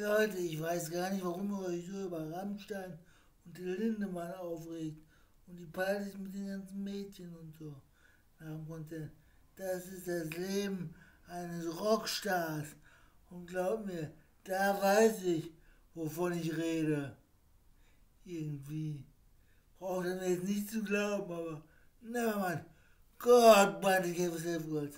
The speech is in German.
Leute, ich weiß gar nicht, warum ihr euch so über Rammstein und die Lindemann aufregt und die Partys mit den ganzen Mädchen und so. Das ist das Leben eines Rockstars. Und glaub mir, da weiß ich, wovon ich rede. Irgendwie. Braucht er mir jetzt nicht zu glauben, aber na Mann. Gott, meine ich gebe es kurz.